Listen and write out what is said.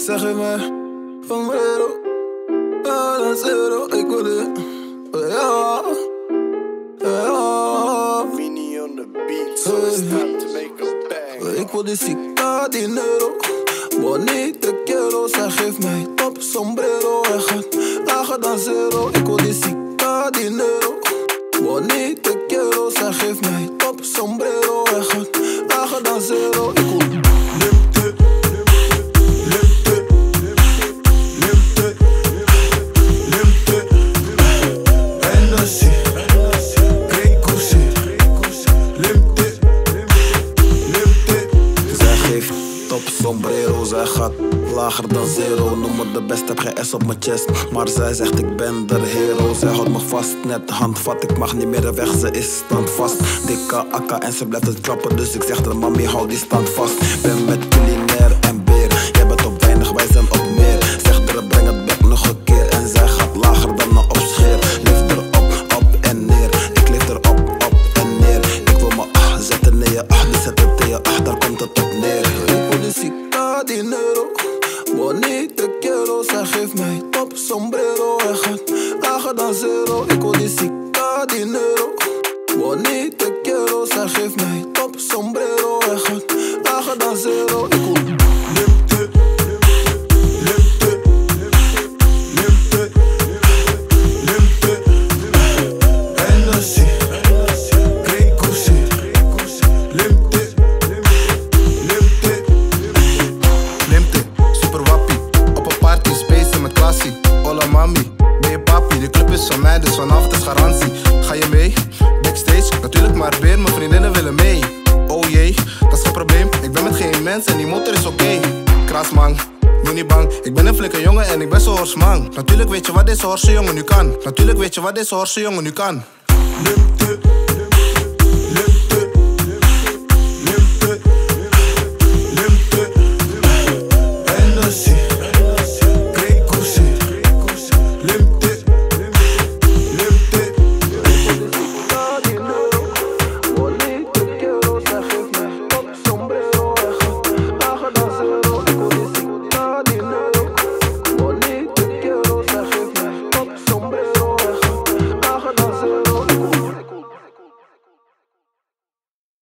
Zeg je mij, sombrero, ah, zero, ik wil dit. Ja, ja. Mini on the beat, so it's time to make a bang. Ik wil die ziekte dinero. Bonite quiero, zij geeft mij top sombrero. Hij gaat lager dan zero. Ik wil die ziekte dinero. Bonite quiero, zij geeft mij top sombrero. Hij gaat lager dan zero. Ik wil top sombrero, zij gaat lager dan zero. Noem me de beste, heb geen S op mijn chest. Maar zij zegt ik ben de hero. Zij houdt me vast, net de handvat. Ik mag niet meer weg, ze is standvast. Dikke akka en ze blijft het trappen. Dus ik zeg de mami, hou die stand vast. Ben met culinair dinero. Bonite quiero, zij geeft mij top sombrero. Hij gaat lager dan zero. Ik wil die ziekte dinero. Bonite quiero, zij geeft mij is van mij, dus vanavond is garantie. Ga je mee? Backstage, natuurlijk maar weer, mijn vriendinnen willen mee. Oh jee, dat is geen probleem. Ik ben met geen mens en die motor is oké. Krasman, doe niet bang. Ik ben een flinke jongen en ik ben zo horsman. Natuurlijk weet je wat deze horse jongen nu kan. Natuurlijk weet je wat deze horse jongen nu kan.